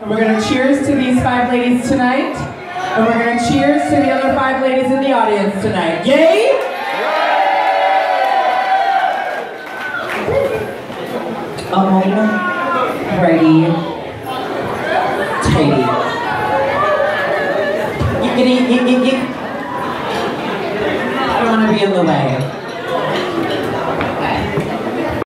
And we're gonna cheers to these five ladies tonight. And we're gonna cheers to the other five ladies in the audience tonight. Yay! Ready, tidy. Yick, yick. I don't wanna be in the way.